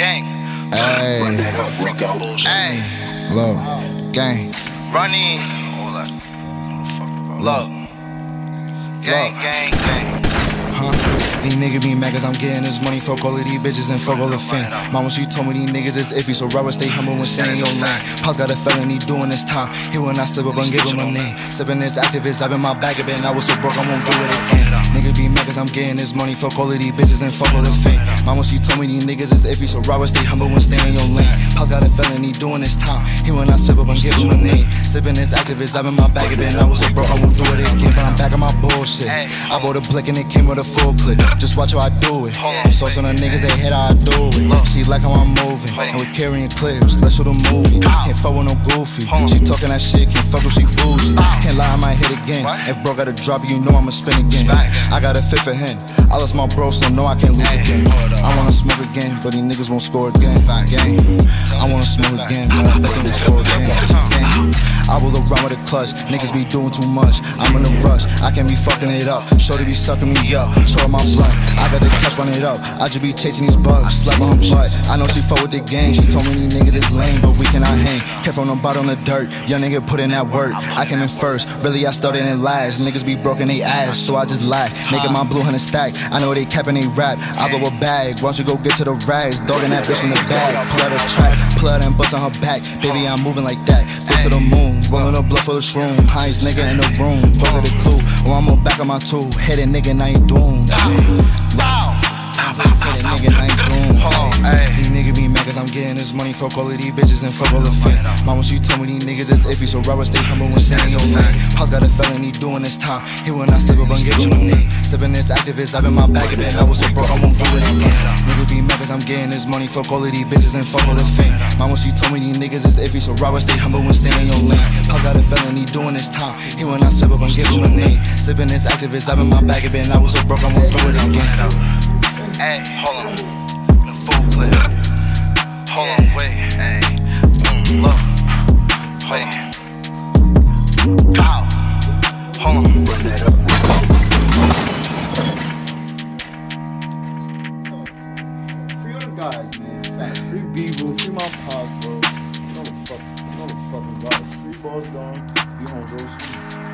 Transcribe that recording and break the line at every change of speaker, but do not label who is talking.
gang.
Hey. Run that up, Hey.
Low. Gang.
Running. Hold on. Low. Gang, gang, gang.
These niggas be mad cause I'm getting this money. Fuck all of these bitches and fuck all the fame. Mama, she told me these niggas is iffy, so rather stay humble when staying in your lane. Pops got a felony doing this time. He will not slip up and give him a name. Sipping this Actavis, I've been my bag of it, and I was so broke, I won't do it again. Niggas be mad cause I'm getting this money. Fuck all of these bitches and fuck all the fame. Mama, she told me these niggas is iffy, so rather stay humble when staying your lane. Pops got a felony doing this time. He will not slip up and give him a name. Sipping this Actavis, I've been my bag of it, and I was so broke, I won't do it again. But I'm back on my bullshit. I bought a blick and it came with a full clip. Just watch how I do it. I'm saucing on the niggas, they hate how I do it. She like how I'm moving. And we carrying clips, let's show the movie. Can't fuck with no goofy. She talking that shit, can't fuck with she bougie. Can't lie, I might hit again. If bro got a drop, you know I'ma spin again. I got a fit for him. I lost my bro, so no, I can't lose again. I wanna smoke again, but these niggas won't score again. Gang. I wanna smoke again, but I bet they won't score again. Gang. I roll around with a clutch, niggas be doing too much. I'm in a rush, I can't be fucking it up. Shorty be sucking me up, show my blunt. I got the cash run it up, I just be chasing these bugs, slap on butt. I know she fuck with the gang, she told me these niggas is lame, but we cannot hang. Kept from the bottom of the dirt, young nigga put in that work. I came in first, really I started in last. Niggas be broken they ass, so I just lie. Making my blue hundred stack, I know they capping they rap. I blow a bag, why don't you go get to the rags? Dogging that bitch from the bag, pull out a track, pull out and bust on her back. Baby, I'm moving like that, go to the moon, rolling a bluff for the shroom. Highest nigga in the room, fuck the clue, or I'm on back of my. Hit a nigga, and I ain't doomed. Hit getting this money. Fuck all of these bitches and fuck all the fame. Mama, she told me these niggas is iffy, so Robert stay humble when staying your lane. Pops got a felony doing this time. He will not slip up and give him a name. Sipping this Actavis, I've been my bag of it. I was so broke, I won't do it again. Niggas be mad cause I'm getting this money. Fuck all of these bitches and fuck all the fame. Mama, she told me these niggas is iffy, so Robert stay humble when staying your lane. Pops got a felony doing this time. He will not slip up and give him a name. Sipping this Actavis, I've been my bag of it. I was so broke, I won't do it again.
Hey, hold on. The full clip. Hold on, wait. Hey, mm, look. Wait. Pow. Hold on.
Run that up.
Free all the guys, man. Facts. Free Beagle, free my pop, bro. You know the fuck, you know the fucking guys. Free balls gone. We on those.